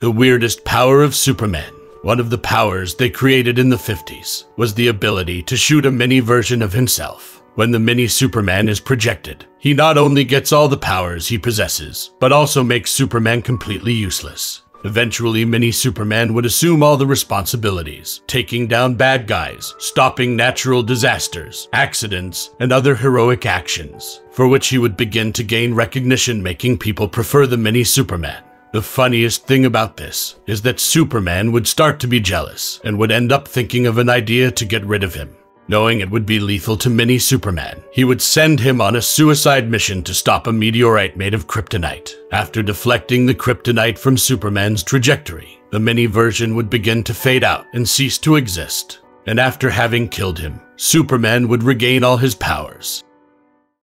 The weirdest power of Superman, one of the powers they created in the 50s, was the ability to shoot a mini version of himself. When the mini Superman is projected, he not only gets all the powers he possesses, but also makes Superman completely useless. Eventually, Mini Superman would assume all the responsibilities, taking down bad guys, stopping natural disasters, accidents, and other heroic actions, for which he would begin to gain recognition, making people prefer the Mini Superman. The funniest thing about this is that Superman would start to be jealous and would end up thinking of an idea to get rid of him. Knowing it would be lethal to Mini Superman, he would send him on a suicide mission to stop a meteorite made of kryptonite. After deflecting the kryptonite from Superman's trajectory, the mini version would begin to fade out and cease to exist. And after having killed him, Superman would regain all his powers.